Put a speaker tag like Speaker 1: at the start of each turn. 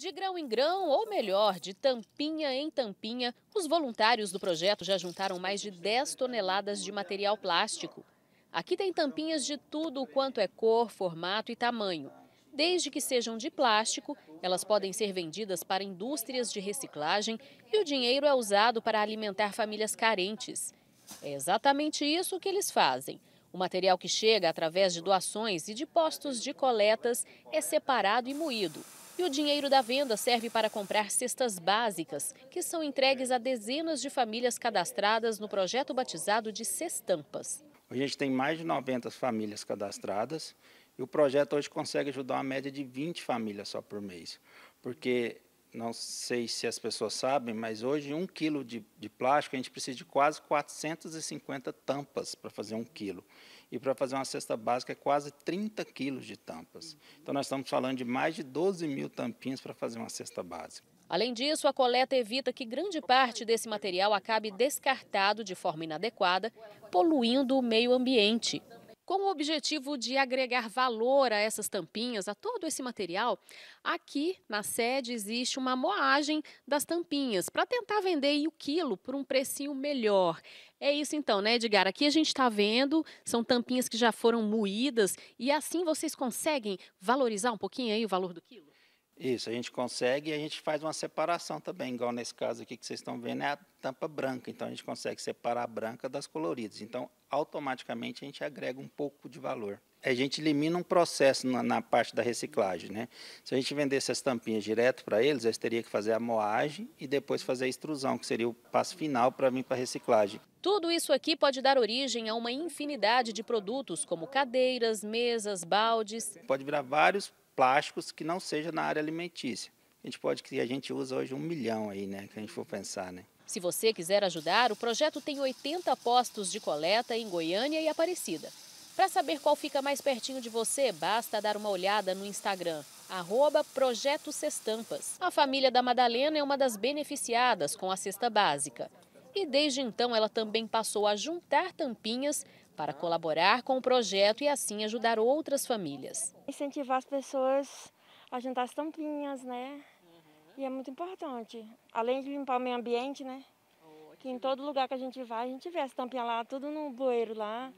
Speaker 1: De grão em grão, ou melhor, de tampinha em tampinha, os voluntários do projeto já juntaram mais de 10 toneladas de material plástico. Aqui tem tampinhas de tudo quanto é cor, formato e tamanho. Desde que sejam de plástico, elas podem ser vendidas para indústrias de reciclagem e o dinheiro é usado para alimentar famílias carentes. É exatamente isso que eles fazem. O material que chega através de doações e de postos de coletas é separado e moído. E o dinheiro da venda serve para comprar cestas básicas, que são entregues a dezenas de famílias cadastradas no projeto batizado de Cestampas.
Speaker 2: A gente tem mais de 90 famílias cadastradas e o projeto hoje consegue ajudar uma média de 20 famílias só por mês. Porque, não sei se as pessoas sabem, mas hoje um quilo de, de plástico a gente precisa de quase 450 tampas para fazer um quilo e para fazer uma cesta básica é quase 30 quilos de tampas. Então nós estamos falando de mais de 12 mil tampinhas para fazer uma cesta básica.
Speaker 1: Além disso, a coleta evita que grande parte desse material acabe descartado de forma inadequada, poluindo o meio ambiente. Com o objetivo de agregar valor a essas tampinhas, a todo esse material, aqui na sede existe uma moagem das tampinhas para tentar vender o quilo por um precinho melhor. É isso então, né, Edgar? Aqui a gente está vendo, são tampinhas que já foram moídas e assim vocês conseguem valorizar um pouquinho aí o valor do quilo?
Speaker 2: Isso, a gente consegue e a gente faz uma separação também, igual nesse caso aqui que vocês estão vendo, é a tampa branca, então a gente consegue separar a branca das coloridas. Então, automaticamente a gente agrega um pouco de valor. A gente elimina um processo na, na parte da reciclagem, né? Se a gente vendesse as tampinhas direto para eles, eles teriam que fazer a moagem e depois fazer a extrusão, que seria o passo final para vir para a reciclagem.
Speaker 1: Tudo isso aqui pode dar origem a uma infinidade de produtos, como cadeiras, mesas, baldes.
Speaker 2: Pode virar vários plásticos que não seja na área alimentícia. A gente pode que a gente usa hoje um milhão aí, né? Que a gente for pensar, né?
Speaker 1: Se você quiser ajudar, o projeto tem 80 postos de coleta em Goiânia e Aparecida. Para saber qual fica mais pertinho de você, basta dar uma olhada no Instagram, arroba Projeto Cestampas. A família da Madalena é uma das beneficiadas com a cesta básica. E desde então ela também passou a juntar tampinhas para colaborar com o projeto e assim ajudar outras famílias.
Speaker 3: Incentivar as pessoas a juntar as tampinhas, né? E é muito importante. Além de limpar o meio ambiente, né? Que em todo lugar que a gente vai, a gente vê as tampinhas lá, tudo no bueiro lá.